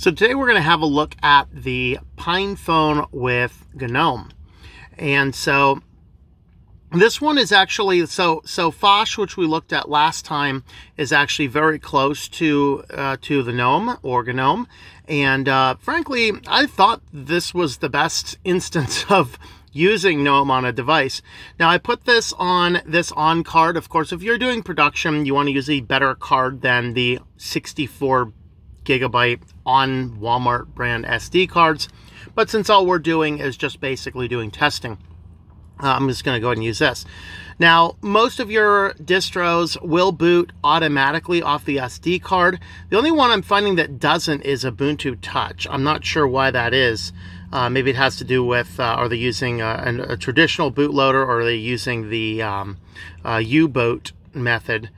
So today we're going to have a look at the PinePhone with GNOME. And so this one is actually, so so Phosh, which we looked at last time, is actually very close to uh, to the GNOME or GNOME. And uh, frankly, I thought this was the best instance of using GNOME on a device. Now I put this on this on card. Of course, if you're doing production, you want to use a better card than the 64 gigabyte on Walmart brand SD cards. But since all we're doing is just basically doing testing, uh, I'm just going to go ahead and use this. Now, most of your distros will boot automatically off the SD card. The only one I'm finding that doesn't is Ubuntu Touch. I'm not sure why that is. Uh, maybe it has to do with uh, are they using a, a, traditional bootloader or are they using the um, uh, U-boot method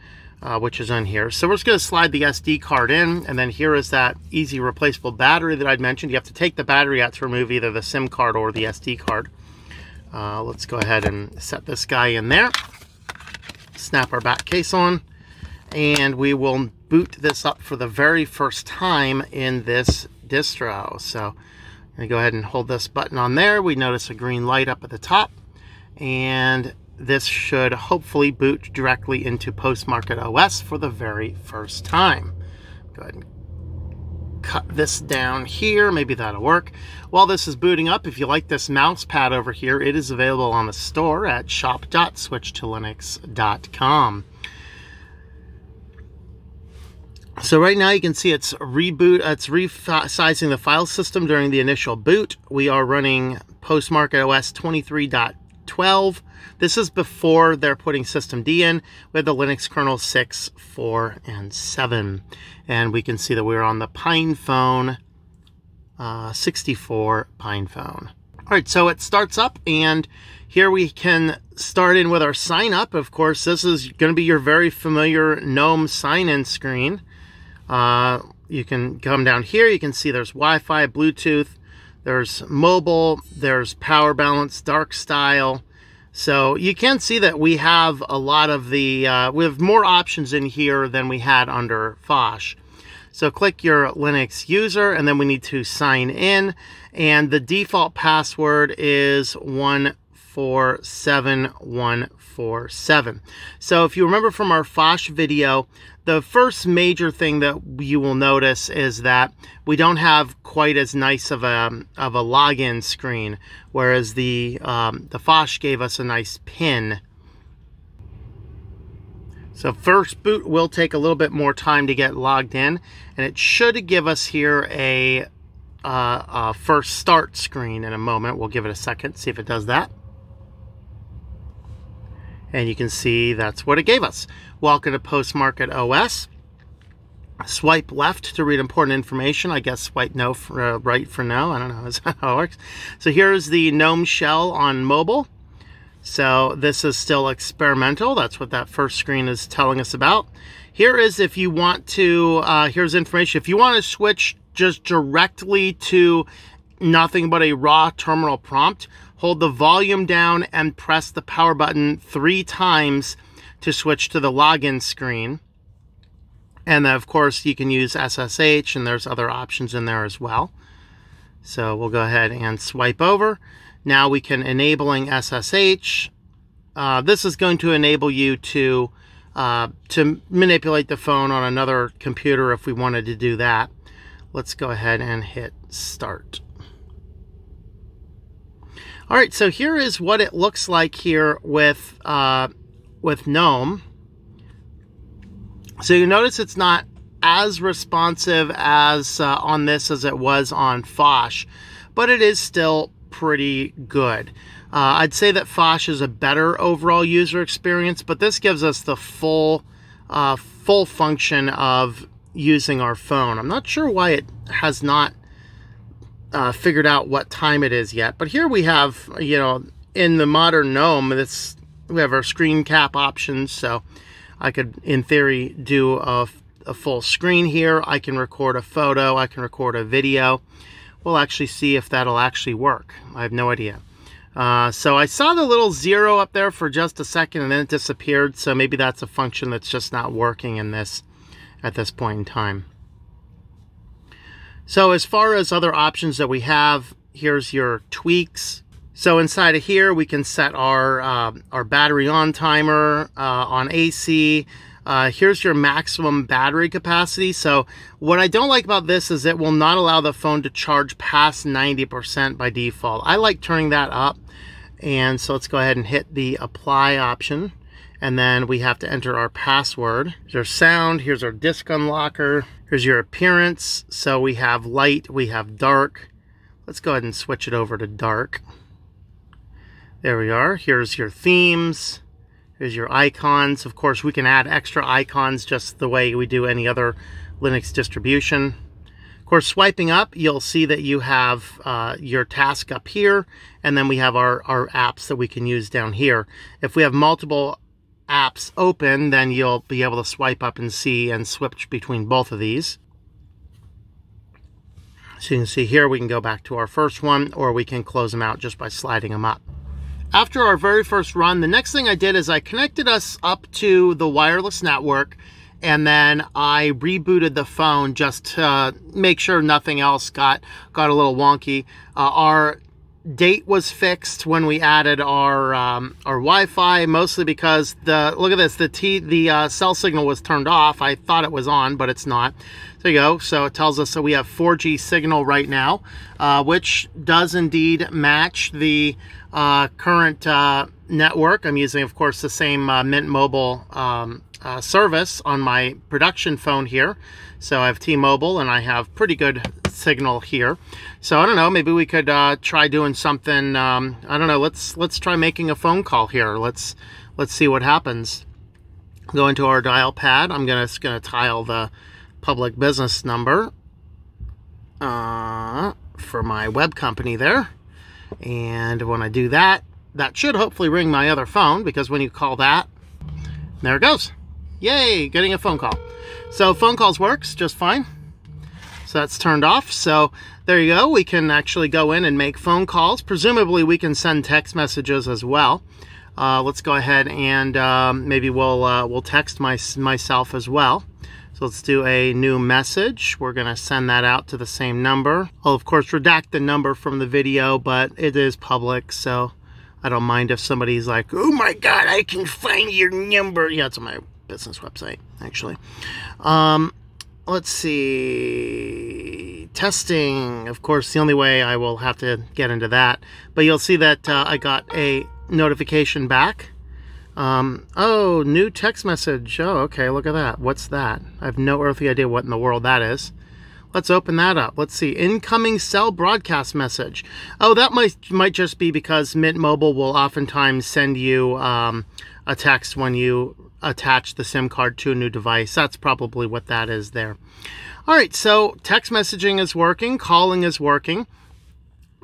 uh, which is on here. So we're just going to slide the SD card in, and then here is that easy replaceable battery that I'd mentioned. You have to take the battery out to remove either the SIM card or the SD card. Uh, let's go ahead and set this guy in there. Snap our back case on, and we will boot this up for the very first time in this distro. So I'm going to go ahead and hold this button on there. We notice a green light up at the top, and this should hopefully boot directly into Postmarket OS for the very first time. Go ahead and cut this down here. Maybe that'll work. While this is booting up, if you like this mouse pad over here, it is available on the store at shop.switchedtolinux.com. So right now you can see it's reboot, uh, it's resizing the file system during the initial boot. We are running Postmarket OS 23.12 this is before they're putting systemd in with the Linux kernel 6, 4, and 7. And we can see that we're on the PinePhone uh, 64 PinePhone. All right, so it starts up and here we can start in with our sign up. Of course, this is going to be your very familiar GNOME sign in screen. Uh, you can come down here. You can see there's Wi-Fi, Bluetooth, there's mobile, there's power balance, dark style, so you can see that we have a lot of the, uh, we have more options in here than we had under Phosh. So click your Linux user and then we need to sign in and the default password is 147147. So if you remember from our Phosh video, the first major thing that you will notice is that we don't have quite as nice of a, of a login screen, whereas the, um, the Phosh gave us a nice pin. So first boot will take a little bit more time to get logged in, and it should give us here a, uh, a first start screen in a moment. We'll give it a second, see if it does that. And you can see that's what it gave us. Welcome to Postmarket OS. Swipe left to read important information. I guess swipe no for, uh, right for no. I don't know how it works. So here's the GNOME shell on mobile. So this is still experimental. That's what that first screen is telling us about. Here is if you want to, uh, here's information. If you want to switch just directly to nothing but a raw terminal prompt, hold the volume down and press the power button three times to switch to the login screen. And then of course you can use SSH and there's other options in there as well. So we'll go ahead and swipe over. Now we can enabling SSH. Uh, this is going to enable you to uh, to manipulate the phone on another computer if we wanted to do that. Let's go ahead and hit start. All right, so here is what it looks like here with, uh, with GNOME. So you notice it's not as responsive as uh, on this as it was on Phosh, but it is still pretty good. Uh, I'd say that Phosh is a better overall user experience, but this gives us the full, uh, full function of using our phone. I'm not sure why it has not uh, figured out what time it is yet. But here we have, you know, in the modern GNOME, this we have our screen cap options. So I could, in theory, do a, a full screen here. I can record a photo. I can record a video. We'll actually see if that'll actually work. I have no idea. Uh, so I saw the little zero up there for just a second and then it disappeared. So maybe that's a function that's just not working in this at this point in time. So as far as other options that we have, here's your tweaks. So inside of here, we can set our, uh, our battery on timer uh, on AC. Uh, here's your maximum battery capacity. So what I don't like about this is it will not allow the phone to charge past 90% by default. I like turning that up. And so let's go ahead and hit the apply option. And then we have to enter our password. Here's our sound, here's our disk unlocker, here's your appearance. So we have light, we have dark. Let's go ahead and switch it over to dark. There we are. Here's your themes. Here's your icons. Of course, we can add extra icons just the way we do any other Linux distribution. Of course, swiping up, you'll see that you have uh, your task up here, and then we have our, our apps that we can use down here. If we have multiple apps open, then you'll be able to swipe up and see and switch between both of these. So you can see here, we can go back to our first one, or we can close them out just by sliding them up. After our very first run, the next thing I did is I connected us up to the wireless network and then I rebooted the phone just to make sure nothing else got got a little wonky. Uh, our date was fixed when we added our um, our Wi-Fi, mostly because the look at this the T the uh, cell signal was turned off. I thought it was on, but it's not. There you go. So it tells us that we have 4G signal right now, uh, which does indeed match the uh, current uh, network. I'm using, of course, the same uh, Mint Mobile um, uh, service on my production phone here. So I have T-Mobile and I have pretty good signal here. So I don't know, maybe we could uh, try doing something. Um, I don't know. Let's let's try making a phone call here. Let's let's see what happens. Go into our dial pad. I'm gonna just gonna tile the public business number uh, for my web company there. And when I do that, that should hopefully ring my other phone because when you call that, there it goes. Yay, getting a phone call. So phone calls works just fine. So that's turned off. So there you go. We can actually go in and make phone calls. Presumably we can send text messages as well. Uh, let's go ahead and um, maybe we'll uh, we'll text my, myself as well. So let's do a new message. We're going to send that out to the same number. I'll, of course, redact the number from the video, but it is public, so I don't mind if somebody's like, oh my God, I can find your number. Yeah, it's my business website, actually. Um, let's see. Testing, of course, the only way I will have to get into that. But you'll see that uh, I got a notification back um, oh, new text message. Oh, okay, look at that. What's that? I have no earthly idea what in the world that is. Let's open that up. Let's see. Incoming cell broadcast message. Oh, that might might just be because Mint Mobile will oftentimes send you um, a text when you attach the SIM card to a new device. That's probably what that is there. All right, so text messaging is working, calling is working.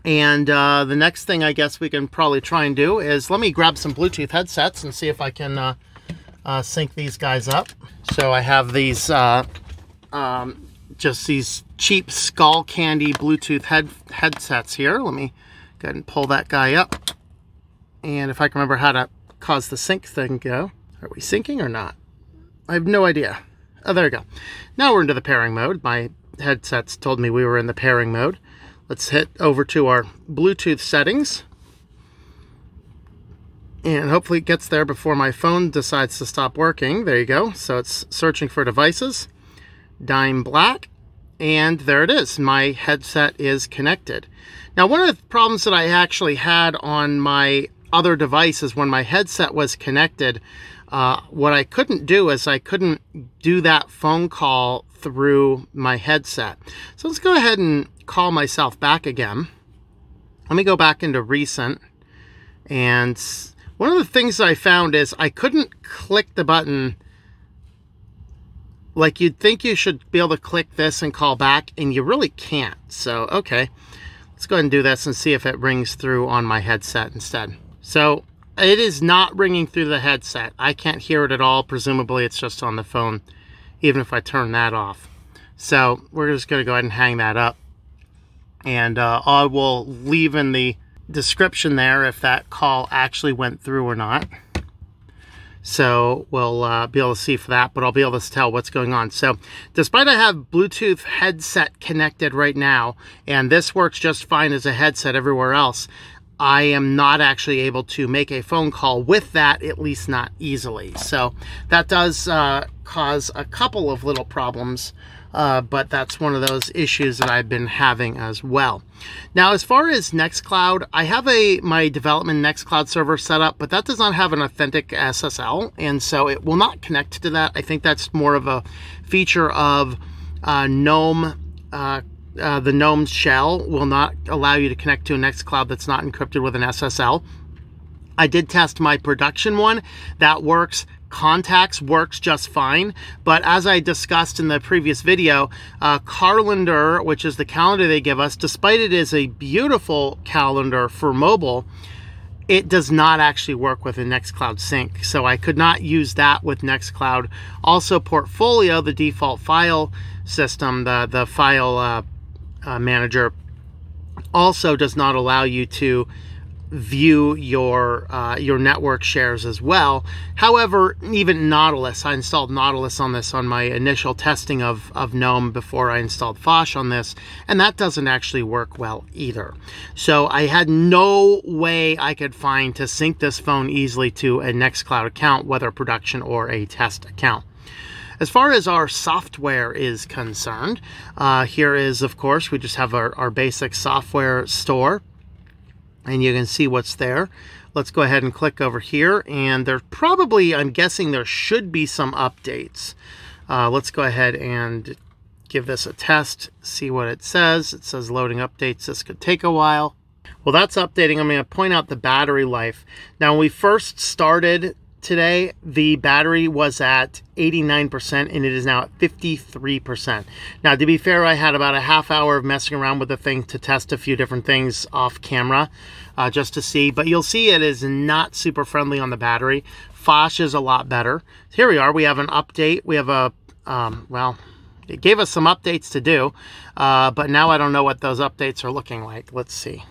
And uh, the next thing I guess we can probably try and do is let me grab some Bluetooth headsets and see if I can uh, uh, sync these guys up. So I have these, uh, um, just these cheap Skullcandy Bluetooth head headsets here. Let me go ahead and pull that guy up. And if I can remember how to cause the sync thing go. Are we syncing or not? I have no idea. Oh, there we go. Now we're into the pairing mode. My headsets told me we were in the pairing mode. Let's head over to our Bluetooth settings. And hopefully it gets there before my phone decides to stop working. There you go. So it's searching for devices. Dime black. And there it is. My headset is connected. Now, one of the problems that I actually had on my other devices when my headset was connected, uh, what I couldn't do is I couldn't do that phone call through my headset. So let's go ahead and call myself back again. Let me go back into recent. And one of the things I found is I couldn't click the button like you'd think you should be able to click this and call back and you really can't. So, okay, let's go ahead and do this and see if it rings through on my headset instead. So it is not ringing through the headset. I can't hear it at all. Presumably it's just on the phone, even if I turn that off. So we're just gonna go ahead and hang that up and uh, I will leave in the description there if that call actually went through or not. So we'll uh, be able to see for that, but I'll be able to tell what's going on. So despite I have Bluetooth headset connected right now, and this works just fine as a headset everywhere else, I am not actually able to make a phone call with that, at least not easily. So that does uh, cause a couple of little problems uh, but that's one of those issues that I've been having as well. Now, as far as Nextcloud, I have a my development Nextcloud server set up, but that does not have an authentic SSL, and so it will not connect to that. I think that's more of a feature of uh, GNOME. Uh, the GNOME shell will not allow you to connect to a Nextcloud that's not encrypted with an SSL. I did test my production one. That works contacts works just fine. But as I discussed in the previous video, uh, Calendar, which is the calendar they give us, despite it is a beautiful calendar for mobile, it does not actually work with a Nextcloud sync. So I could not use that with Nextcloud. Also Portfolio, the default file system, the, the file uh, uh, manager, also does not allow you to view your uh, your network shares as well. However, even Nautilus, I installed Nautilus on this on my initial testing of, of GNOME before I installed Phosh on this, and that doesn't actually work well either. So I had no way I could find to sync this phone easily to a Nextcloud account, whether production or a test account. As far as our software is concerned, uh, here is, of course, we just have our, our basic software store and you can see what's there. Let's go ahead and click over here and there's probably, I'm guessing there should be some updates. Uh, let's go ahead and give this a test, see what it says. It says loading updates. This could take a while. Well, that's updating. I'm going to point out the battery life. Now, when we first started today, the battery was at 89% and it is now at 53%. Now, to be fair, I had about a half hour of messing around with the thing to test a few different things off camera uh, just to see, but you'll see it is not super friendly on the battery. Phosh is a lot better. Here we are. We have an update. We have a, um, well, it gave us some updates to do, uh, but now I don't know what those updates are looking like. Let's see.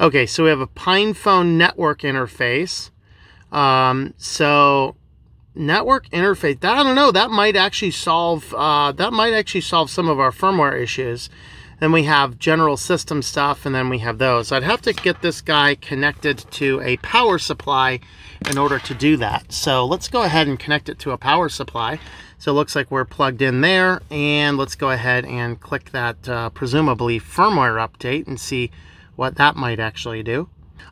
Okay, so we have a PinePhone network interface. Um, so network interface, that, I don't know, that might actually solve, uh, that might actually solve some of our firmware issues. Then we have general system stuff, and then we have those. I'd have to get this guy connected to a power supply in order to do that. So let's go ahead and connect it to a power supply. So it looks like we're plugged in there, and let's go ahead and click that uh, presumably firmware update and see what that might actually do.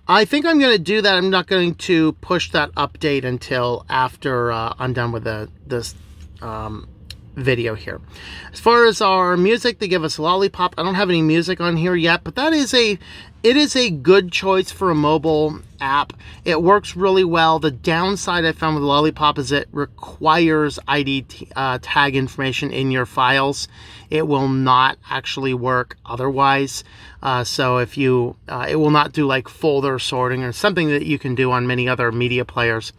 I think I'm going to do that. I'm not going to push that update until after uh, I'm done with the, this um, video here. As far as our music, they give us Lollipop. I don't have any music on here yet, but that is a it is a good choice for a mobile app. It works really well. The downside I found with Lollipop is it requires ID uh, tag information in your files. It will not actually work otherwise. Uh, so if you, uh, it will not do like folder sorting or something that you can do on many other media players.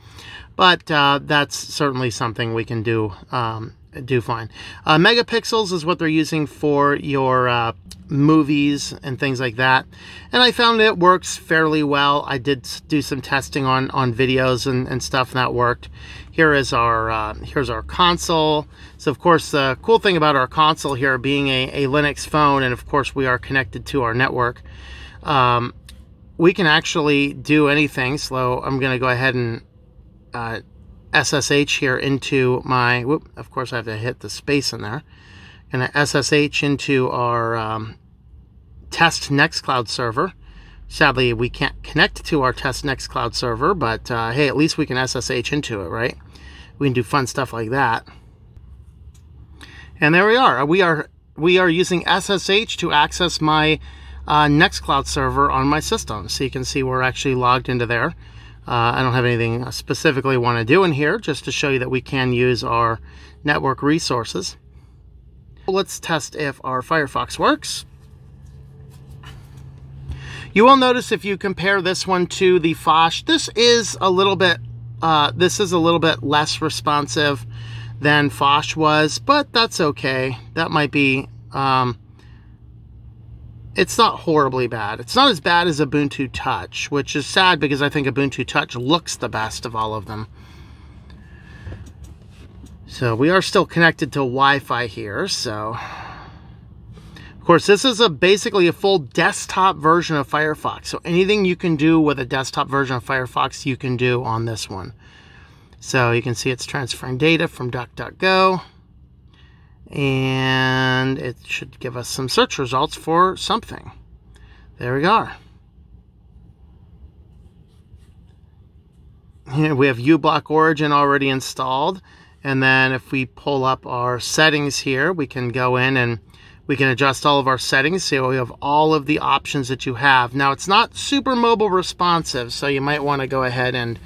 But uh, that's certainly something we can do um, do fine. Uh, megapixels is what they're using for your uh, movies and things like that. And I found it works fairly well. I did do some testing on, on videos and, and stuff and that worked. Here is our, uh, here's our console. So of course, the cool thing about our console here being a, a Linux phone, and of course we are connected to our network, um, we can actually do anything. So I'm going to go ahead and uh, SSH here into my, whoop, of course I have to hit the space in there. Going to SSH into our um, test Nextcloud server. Sadly, we can't connect to our test Nextcloud server, but uh, hey, at least we can SSH into it, right? We can do fun stuff like that. And there we are. We are we are using SSH to access my uh, Nextcloud server on my system. So you can see we're actually logged into there. Uh, I don't have anything I specifically want to do in here, just to show you that we can use our network resources. Let's test if our Firefox works. You will notice if you compare this one to the Phosh, this is a little bit, uh, this is a little bit less responsive than Phosh was, but that's okay. That might be, um, it's not horribly bad. It's not as bad as Ubuntu Touch, which is sad because I think Ubuntu Touch looks the best of all of them. So we are still connected to Wi-Fi here, so... Of course, this is a basically a full desktop version of Firefox. So anything you can do with a desktop version of Firefox, you can do on this one. So you can see it's transferring data from DuckDuckGo and it should give us some search results for something. There we are. Here we have uBlock Origin already installed. And then if we pull up our settings here, we can go in and we can adjust all of our settings. So we have all of the options that you have. Now it's not super mobile responsive, so you might want to go ahead and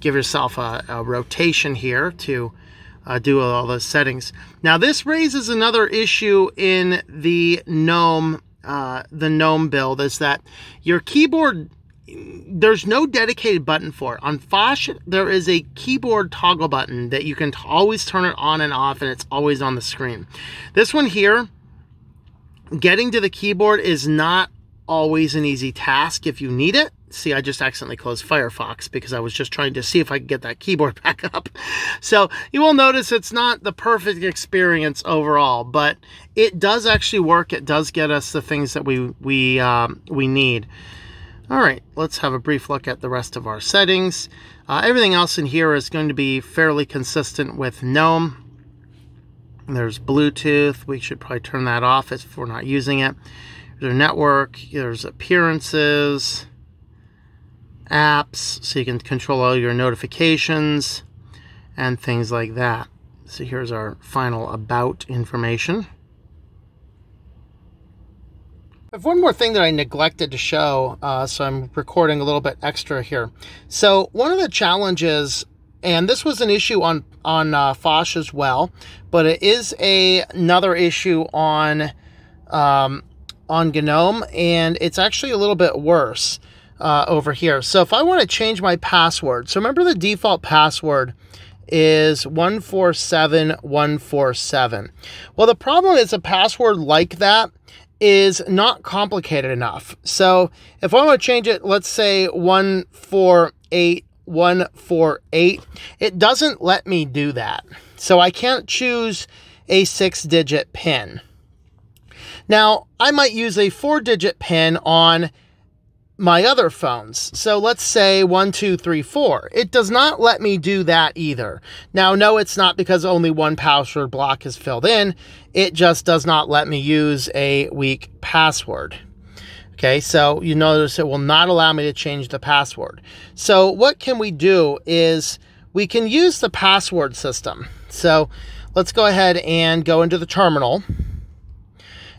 give yourself a, a rotation here to uh, do all those settings. Now this raises another issue in the GNOME, uh, the GNOME build is that your keyboard, there's no dedicated button for it. On Phosh, there is a keyboard toggle button that you can always turn it on and off and it's always on the screen. This one here, getting to the keyboard is not always an easy task if you need it. See, I just accidentally closed Firefox because I was just trying to see if I could get that keyboard back up. So you will notice it's not the perfect experience overall, but it does actually work. It does get us the things that we, we, um, we need. All right, let's have a brief look at the rest of our settings. Uh, everything else in here is going to be fairly consistent with GNOME. There's Bluetooth. We should probably turn that off if we're not using it. There's network. There's appearances apps so you can control all your notifications and things like that. So here's our final about information. I have one more thing that I neglected to show, uh, so I'm recording a little bit extra here. So one of the challenges, and this was an issue on on uh, Phosh as well, but it is a another issue on um, on GNOME, and it's actually a little bit worse uh, over here. So if I want to change my password, so remember the default password is 147147. Well, the problem is a password like that is not complicated enough. So if I want to change it, let's say 148148, it doesn't let me do that. So I can't choose a six digit PIN. Now, I might use a four digit PIN on my other phones. So let's say one, two, three, four. It does not let me do that either. Now, no, it's not because only one password block is filled in. It just does not let me use a weak password. Okay, so you notice it will not allow me to change the password. So what can we do is we can use the password system. So let's go ahead and go into the terminal.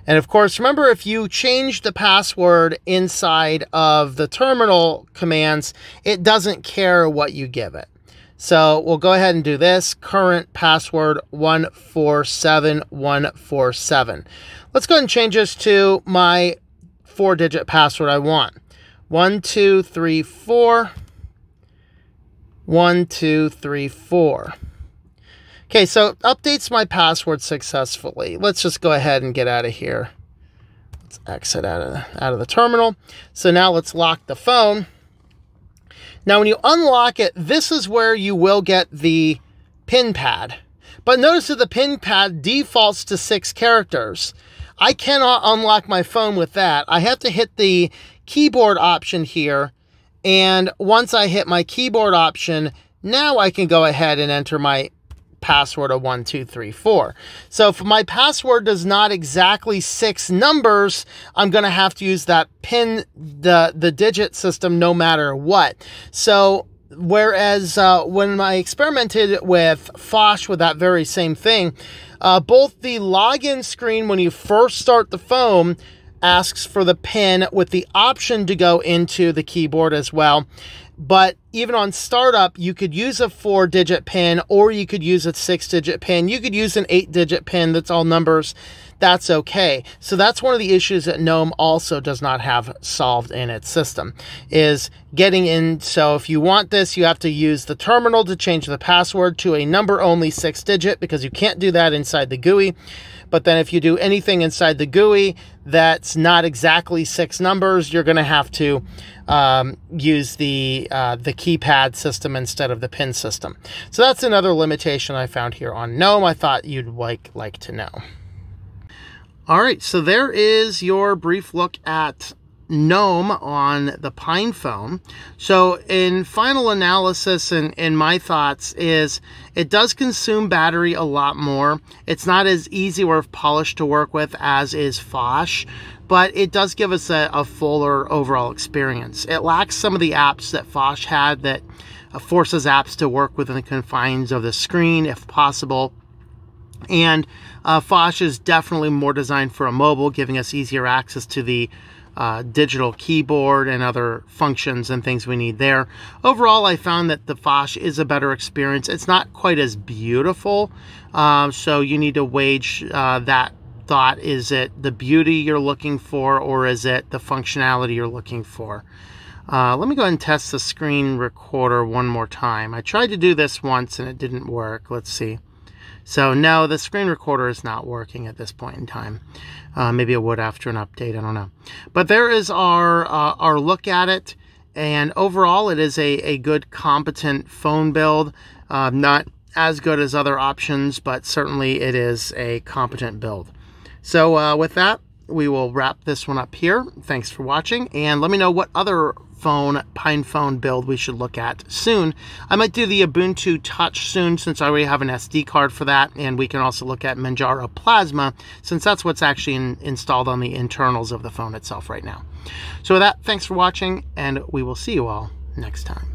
And of course, remember if you change the password inside of the terminal commands, it doesn't care what you give it. So we'll go ahead and do this. Current password 147147. Let's go ahead and change this to my four digit password I want. One, two, three, four. One, two, three, four. Okay, so updates my password successfully. Let's just go ahead and get out of here. Let's exit out of, out of the terminal. So now let's lock the phone. Now when you unlock it, this is where you will get the pin pad. But notice that the pin pad defaults to six characters. I cannot unlock my phone with that. I have to hit the keyboard option here. And once I hit my keyboard option, now I can go ahead and enter my password of 1234. So if my password does not exactly six numbers, I'm going to have to use that pin, the, the digit system no matter what. So whereas uh, when I experimented with Phosh with that very same thing, uh, both the login screen when you first start the phone asks for the pin with the option to go into the keyboard as well. But even on startup, you could use a four digit pin or you could use a six digit pin. You could use an eight digit pin that's all numbers. That's okay. So that's one of the issues that GNOME also does not have solved in its system is getting in. So if you want this, you have to use the terminal to change the password to a number only six digit because you can't do that inside the GUI. But then if you do anything inside the GUI that's not exactly six numbers, you're going to have to um, use the uh, the keypad system instead of the pin system. So that's another limitation I found here on GNOME. I thought you'd like like to know. All right, so there is your brief look at GNOME on the pine PinePhone. So in final analysis and in my thoughts is it does consume battery a lot more. It's not as easy or polished to work with as is Phosh, but it does give us a, a fuller overall experience. It lacks some of the apps that Phosh had that uh, forces apps to work within the confines of the screen if possible. And uh, Phosh is definitely more designed for a mobile, giving us easier access to the uh, digital keyboard and other functions and things we need there. Overall, I found that the Phosh is a better experience. It's not quite as beautiful, uh, so you need to wage uh, that thought. Is it the beauty you're looking for, or is it the functionality you're looking for? Uh, let me go ahead and test the screen recorder one more time. I tried to do this once and it didn't work. Let's see. So no, the screen recorder is not working at this point in time. Uh, maybe it would after an update. I don't know. But there is our uh, our look at it. And overall, it is a, a good, competent phone build. Uh, not as good as other options, but certainly it is a competent build. So uh, with that, we will wrap this one up here. Thanks for watching, and let me know what other phone, PinePhone build we should look at soon. I might do the Ubuntu Touch soon since I already have an SD card for that, and we can also look at Manjaro Plasma since that's what's actually in, installed on the internals of the phone itself right now. So with that, thanks for watching, and we will see you all next time.